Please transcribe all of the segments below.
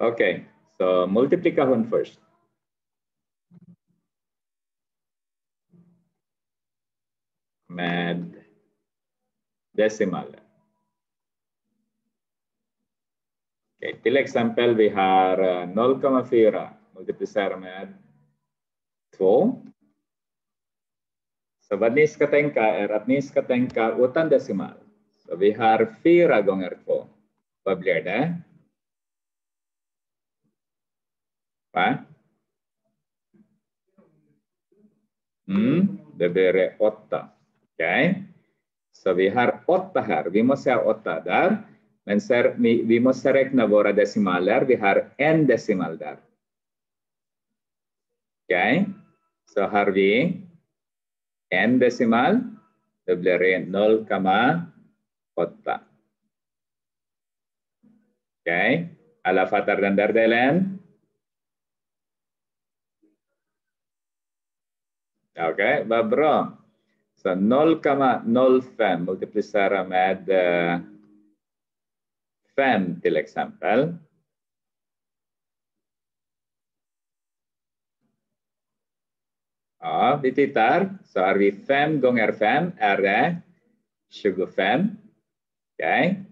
Okay, so multiplikasjon first. Med decimal. Okay, till exempel vi har eh, 0,4 multiplicerar med 2. Så vad ni ska tänka är att ni ska tänka utan decimal. Så vi har 4 gånger 2. Vad blir det? Mm, det blir 8. Okej? Okay? Så vi har 8 här. Vi måste ha 8 där. Men ser, vi, vi måste räkna våra decimaler. Vi har en decimal där. Okej? Okay? Så har vi en decimal. Då blir det 0,8. Okej? Okay? Alla fattar den där delen? Okej, okay, vad bra. Så 0,05 multiplicera med eh, 5 till exempel. Ja, vi tittar. Så har vi 5 gånger 5 är det 25. Okej. Okay.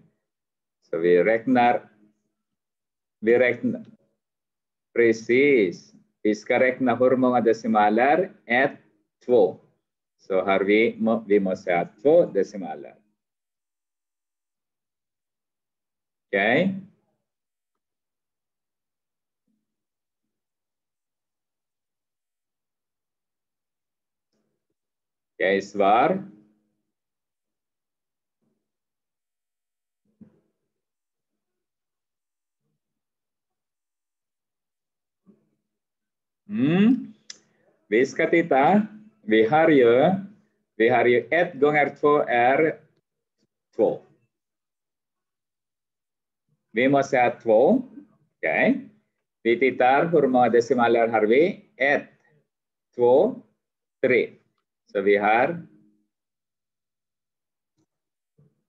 Så vi räknar. Vi räknar. Precis. Vi ska räkna hur många decimaler? 1, 2. Så har vi, vi måste ha två decimaler. Okay. Okay, svar. Hmm. Vi ska. Vi har ju, vi har ju ett gånger två är två. Vi måste ha två. Okay. Vi tittar hur många decimaler har vi? Ett, två, tre. Så vi har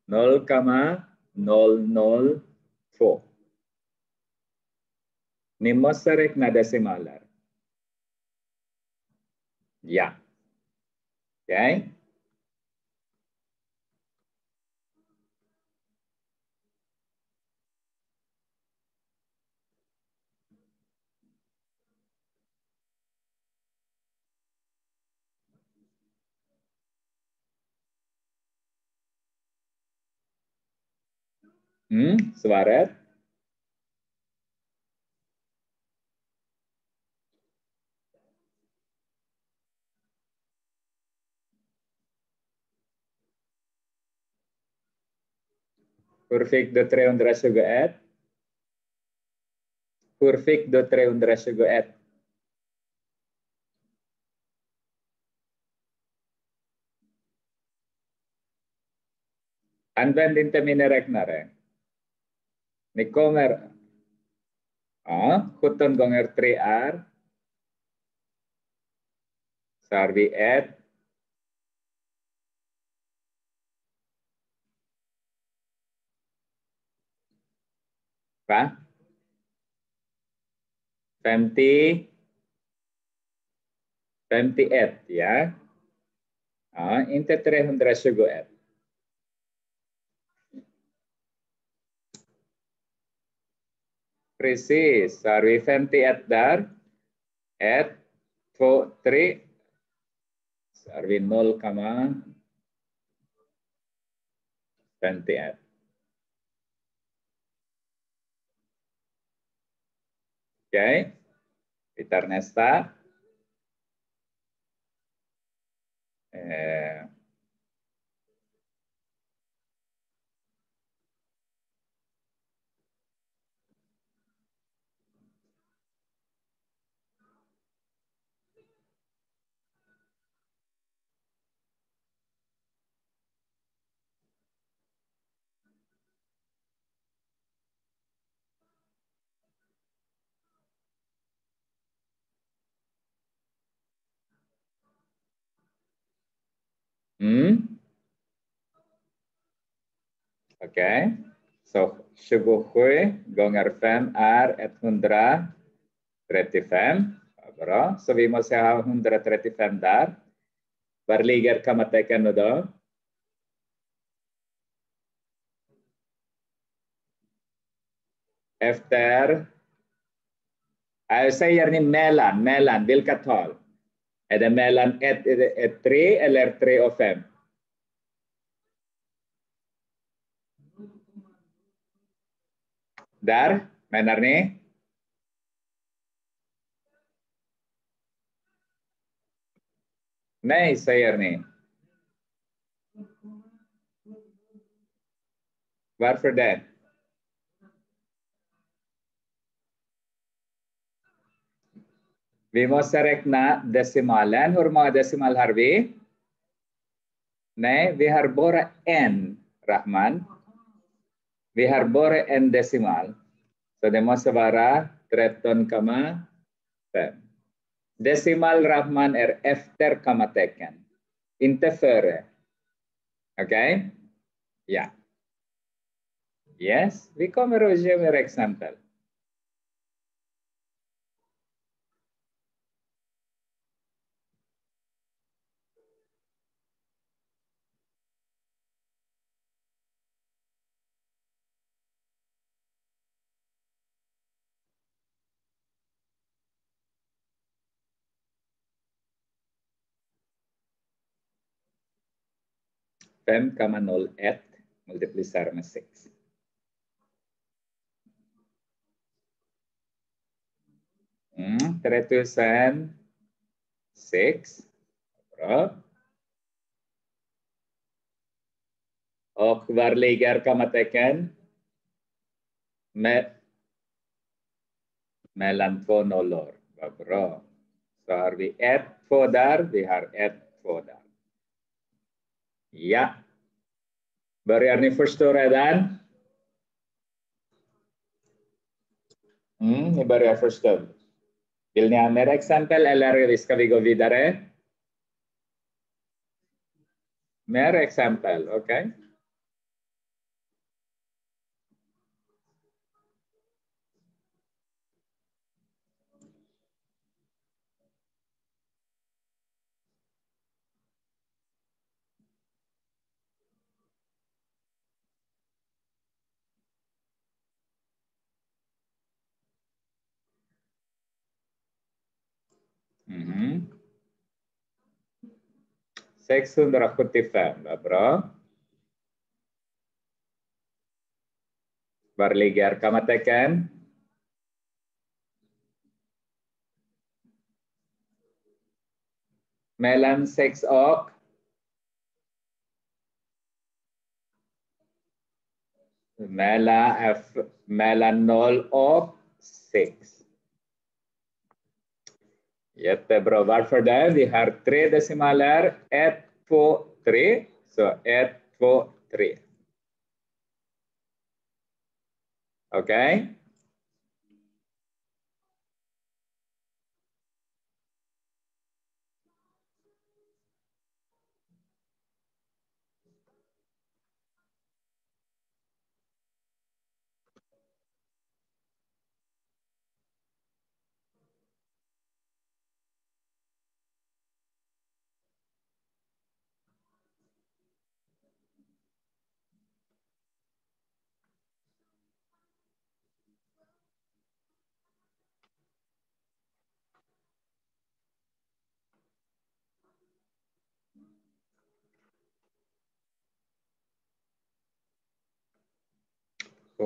0,002. Ni måste räkna decimaler. Ja. Okay. Hmm, suara. Kurvik.365 Kurvik.365 Använd inte mina räknare. Ni kommer... Ja, ah, 17 gånger 3R. Så har vi 50. 51 ya. Ja, inte 321. Precis, har vi 51 där. 1, 2, 3. Så har vi 0,51. Oke, kita Ernesta. Eh, Hmm? Oke. Okay. Så 27 gånger 5 är 135. Bra, så vi måste ha 135 där. Var ligger kommatecken nu då? Efter, äh, säger ni mellan, mellan, vilka tal? Är det mellan 1 3 eller 3 och 5? Där, menar ni? Nej, säger ni. Varför det? Vi måste räkna decimalen. Hur många decimal har vi? Nej, vi har bara en, Rahman. Vi har bara en decimal. Så det måste vara 13,5. Decimal Rahman är efter kommatecken, inte före. Okej? Okay? Ja. Yes, vi kommer att ge mer exempel. Fem kan med 6. Mm, 3006. Bra. Och var ligger kommatecken? Med, mellan två nollor. Vad bra. Så har vi ett, två där. Vi har ett, två där. Ja. Börjar ni förstå redan? Mm, ni börjar förstå. Vill ni ha mer exempel eller ska vi gå vidare? Mer exempel, okej. Okay. Mm. 675, vad bra. Var ligger kommatecken? Mellan 6 och mellan, F, mellan 0 och 6. Jättebra. Varför det? Vi har tre decimaler. 1, 2, 3. Så 1, 2, 3. Okej? Okay?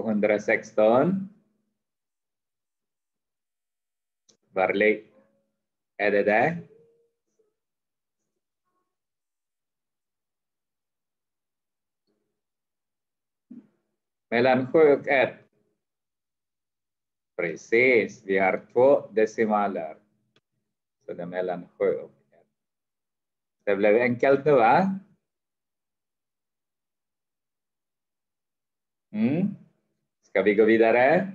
216. Balik. Är det där? Mellan 7 och 1. Precis, vi har två decimaler. Så det är mellan 7 och 1. Det blev enkelt nu va? Mm. Ska vi gå vidare?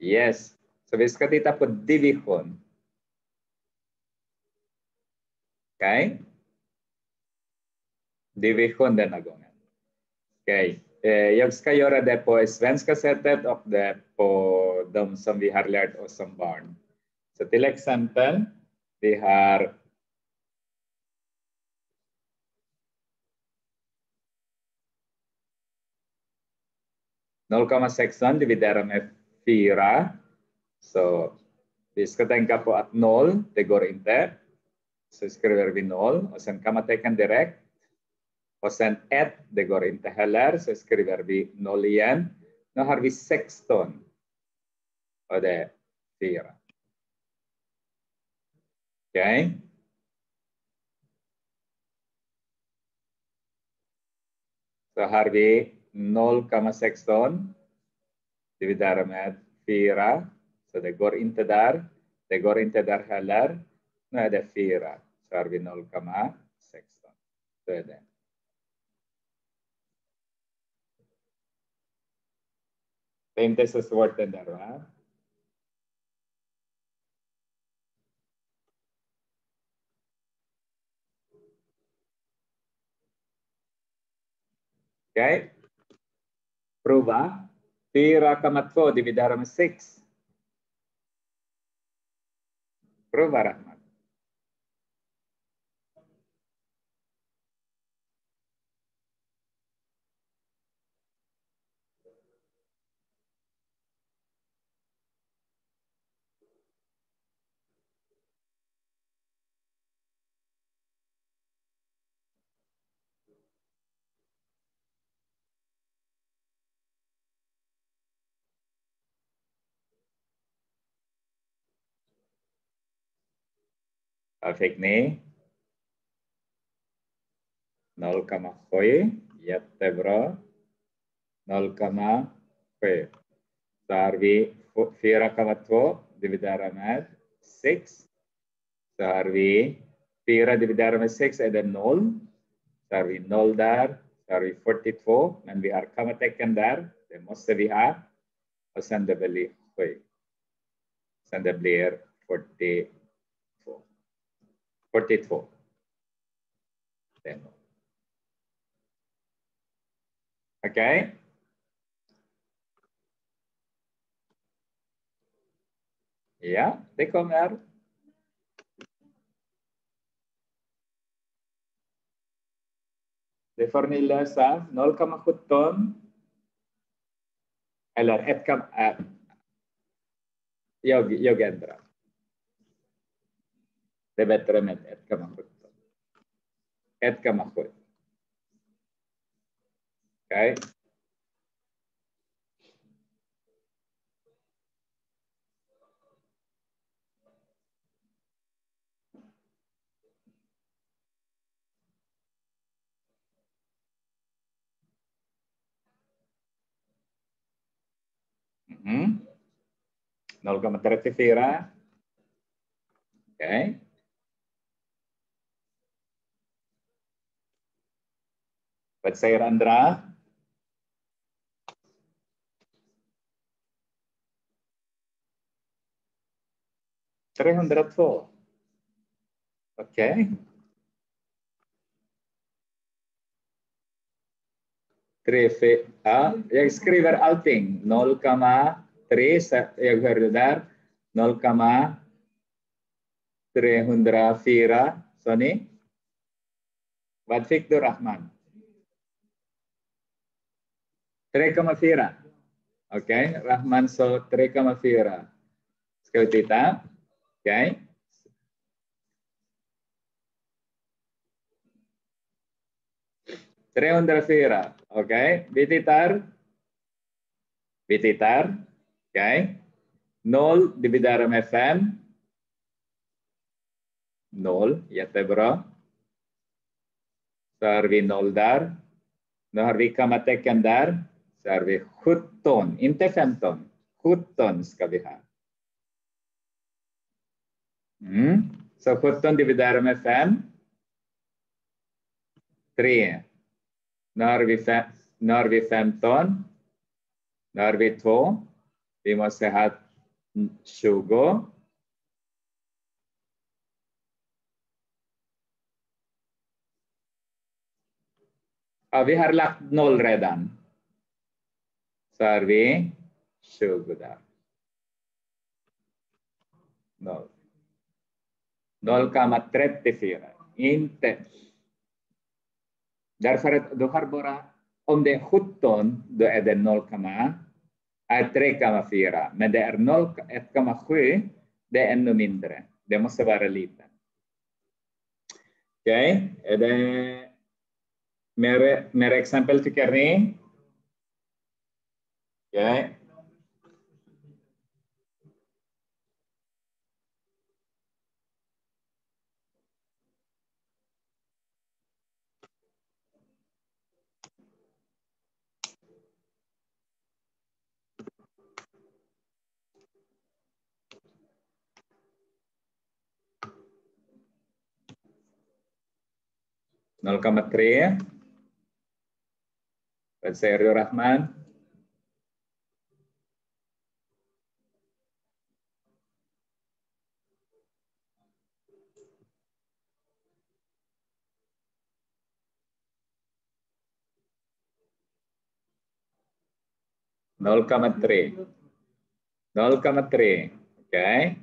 Yes, så vi ska titta på division. Okej? Okay? division denna gången. Okej, okay. eh, jag ska göra det på svenska sättet och det på de som vi har lärt oss som barn. Så till exempel, vi har 0,16 dividerar med 4. Så vi ska tänka på att 0, det går inte. Så skriver vi 0 och sen kommatecken direkt. Och sen 1, det går inte heller. Så skriver vi 0 igen. Nu har vi 16. Och det är 4. Okej. Okay. Så har vi 0,16 dividerat med 4. Så det går inte där. Det går inte där heller. Nu är det 4. Så har vi 0,16. Så är det. Det är inte så svårt det där va? Okej. Okay. Prova. 4,2 dividerat med 6. Prova Rahman. Alfekni 0,7 jättebra 0,7 så har vi 4,2 dividerat med 6 så har vi 4 dividerat med 6 är det 0 så har vi 0 där så har vi 42 men vi har kommatecken där det måste vi ha och sen det blir 7 sen det blir 42 42. Okej? Okay? Ja, det kommer. Det får ni lösa. 0,17 eller 1, äh. jag, jag ändrar. Det är bättre med 1,17. 1,7. Okej. Mm. 0,34. Okej. Okay. Vad säger andra? Trehundratvå. Okej. Okay. Tre, ja, jag skriver allting. 0,3, jag hörde där. 0,304, sa ni? Vad fick du Rahman? 3,4. Oke, okay. Rahman so 3,4. Ska vi titta? Oke. Okay. Oke, okay. vi tittar. Vi tittar. Oke. Okay. 0 dividerat med 5. 0, jättebra. Så har vi 0 där. Nu har vi kammartecken där. Så har vi 17, inte 15. 17 ska vi ha. Mm. Så 17 dividerat med 5. 3. Nu har vi, fem, nu har vi 15. Nu har vi 2. Vi måste ha 20. Ja, vi har lagt noll redan. Så har vi 20 där. Noll. 0,34. Inte. Därför att du har bara, om det är 17, då är det 3,4. Men det är 1,7, det är ännu mindre. Det måste vara liten. Okej, okay. är det mer, mer exempel tycker ni? Okej. Okay. 0,3 Serio Rahman 0,3 0,3 oke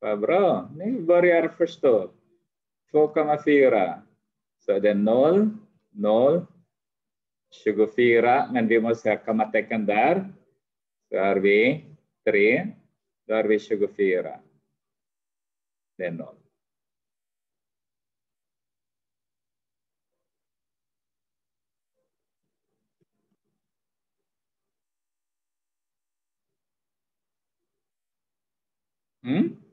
Pak Bro ini barrier first 2,4 So the noll, noll, 24, men vi måste ha kommatecken där. Så har vi 3, då har vi 24. Hmm?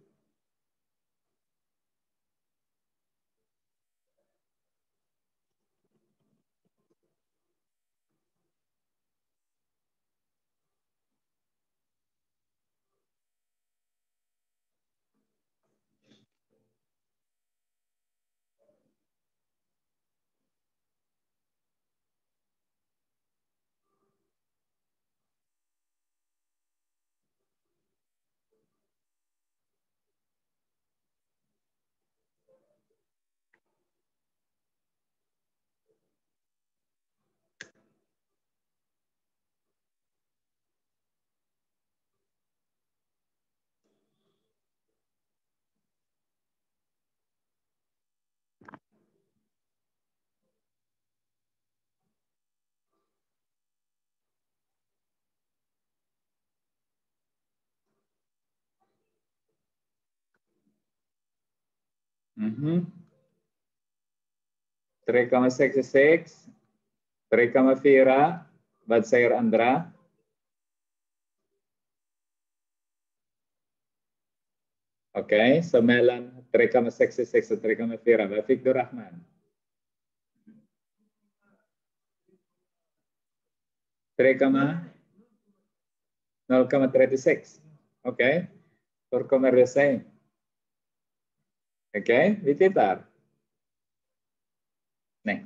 Mm-hmm. 3,66, 3,4, vad säger andra? Okej, okay, så mellan 3,66 och 3,4, vad fick du Rahman? 0,36. Okej, okay. det sig? Okay, vi tittar. Nej.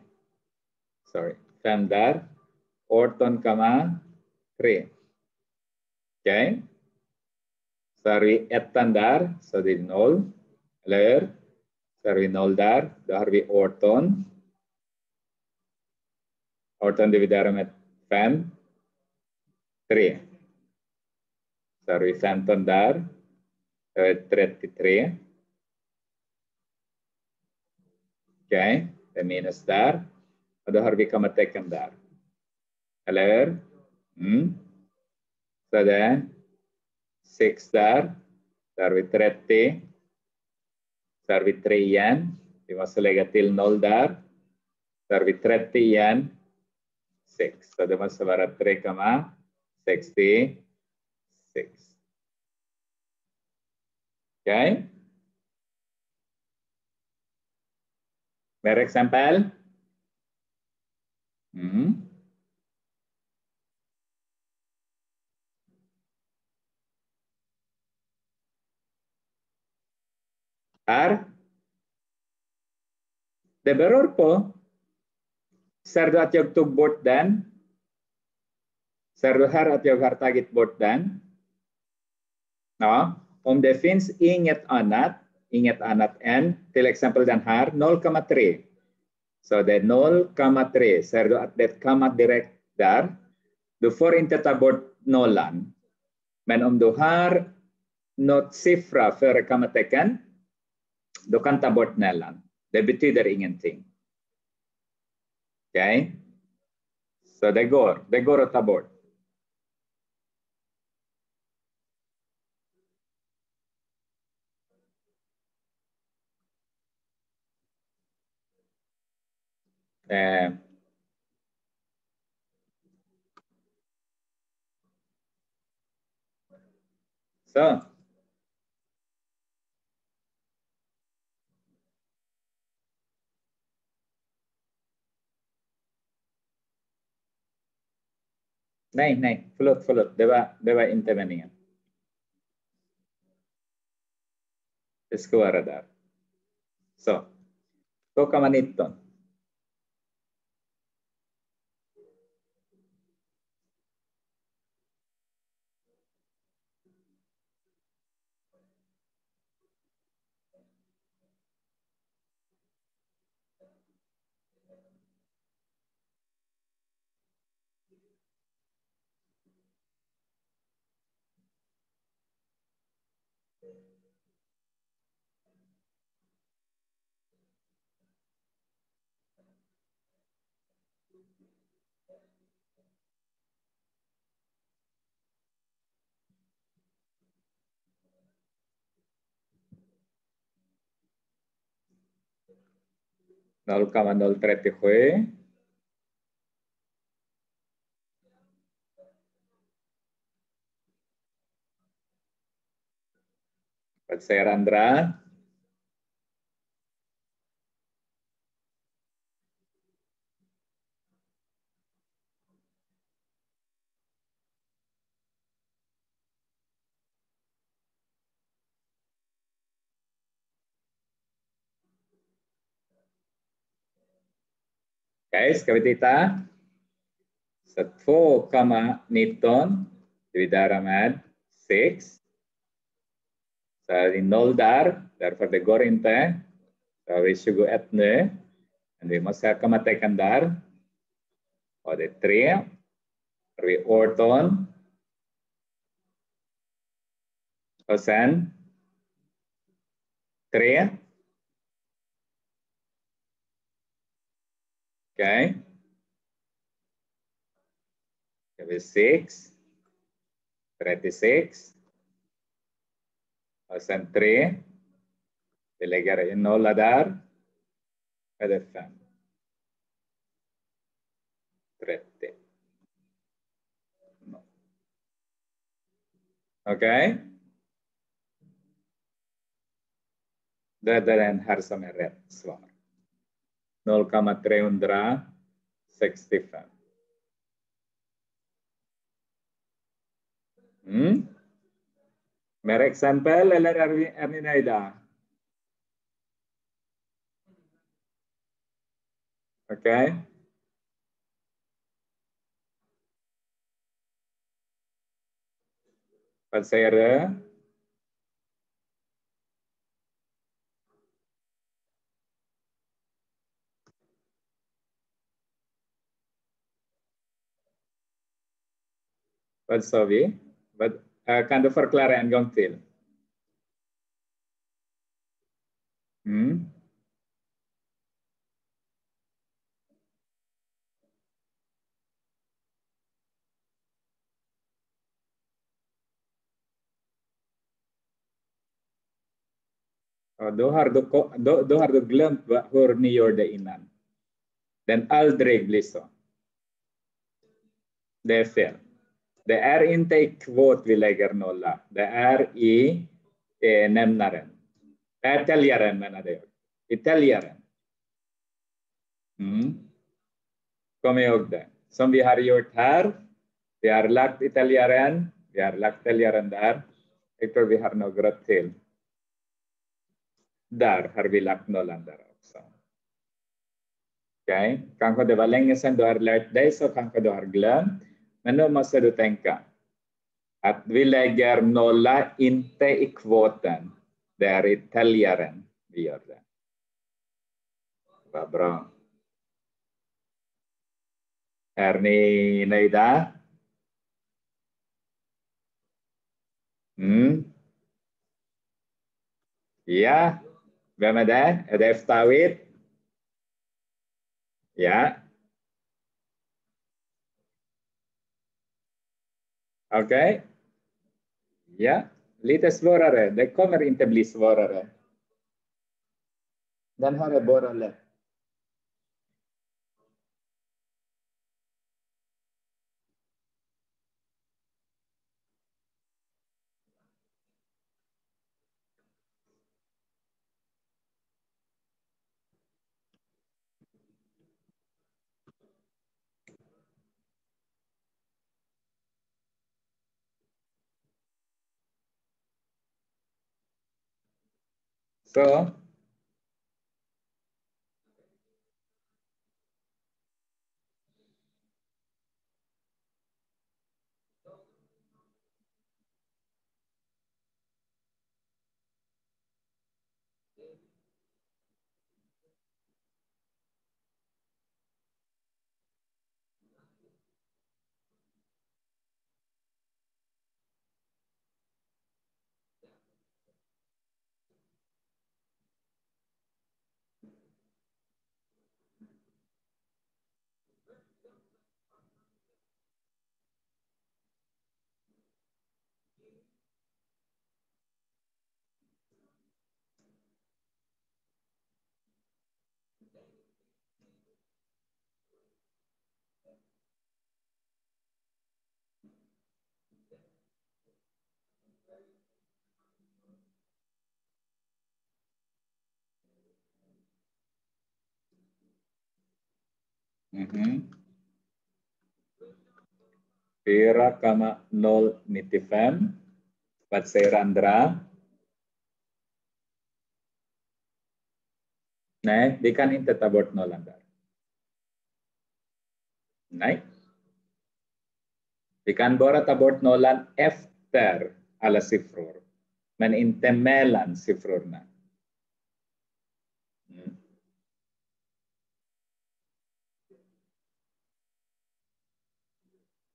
Sorry. Fem där. 18,3. Okej. Okay. Hur? Så har vi noll där, då har vi 18. 18 dividerat med 5. 3. Så har vi 15 där. 33. Okay? där. Och då har vi kommatecken där. Eller hur? Mm. Så det är 6 där. Där har vi 30. Så har vi 3 igen. Vi måste lägga till 0 där. Så har vi 30 igen. 6. Så det måste vara 3,66. Okej? Okay? Jag tog bort den? Ser du här att jag har tagit bort den? Ja, om det finns inget annat inget annat än till exempel den här 0,3. Så det är 0,3. Ser du att det kommer direkt där? Du får inte ta bort nollan. Men om du har något siffra före kommatecken, Du kan ta bort nollan. Det betyder ingenting. Okej? Okay? Så det går. Det går att ta bort. Tá? Nej, nej, förlåt, förlåt. Det var, det var inte meningen. Det ska vara där. Så. Klockan Dal kamandal 37. Pak Serandra. Guys, titta? Så 2,19 dividerar med 6. Så är det 0 där, därför det går inte. Så har vi 21 nu. Men vi måste ha kommatecken där. Och det är 3. Okay. Give me 6, 36, och sen 3. Vi lägger en nolla där. Är det 5. 30. Okej? Okay? Det är den här som är rätt svar. 0,365. Hmm? Merek sampel eller är ni nöjda? Okej. Okay. Du? Vad sa vi? Vad, uh, kan du förklara en gång till? Mm. då, har du, då, då har du glömt hur ni gjorde innan. Den aldrig blir så. Det är fel. Det är inte i kvot vi lägger nolla. Det är i eh, nämnaren. Äh, täljaren menade jag. I täljaren. Mm. Kom ihåg det. Som vi har gjort här. Vi har lagt i täljaren. Vi har lagt täljaren där. Jag tror vi har några till. Där har vi lagt nollan där också. Okej, okay. kanske det var länge sedan du har lärt dig så kanske du har glömt. Men nu måste du tänka att vi lägger nolla inte i kvoten. Det är i täljaren vi gör det. Vad bra. Är ni nöjda? Mm. Ja, vem är det? Är det Eftawid? Ja. Okej. Okay. Ja, lite svårare. Det kommer inte bli svårare. Den här är bara lätt. the Mm -hmm. Pira kama 095 Randra. Nej, vi kan inte ta bort nollan där. Nej. Vi kan bara ta bort nollan efter alla siffror, men inte mellan siffrorna. Vad säger andra? Vad fick ni? Jag säger inte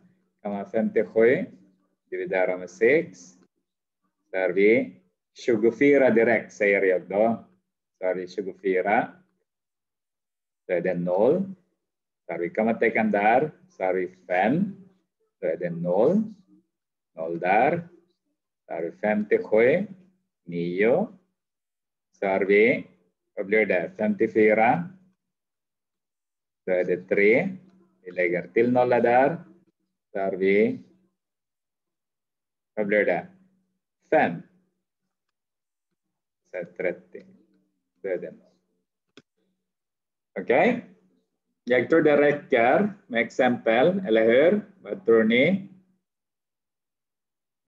kan 24. 57 dividerat med 6. Så är vi 24 direkt säger jag då. Så är vi 24. Då är det 0. Så har vi kammatecken där. Så har vi 5. Då är det 0. 0 där. Så har vi 57. 9. Så har vi, vad blir det, 54. Då är det 3. Vi lägger till nolla där. Där vi, vad blir det? 5. Så 30. Det är det. Okej? Okay? Jag tror det räcker med exempel, eller hur? Vad tror ni?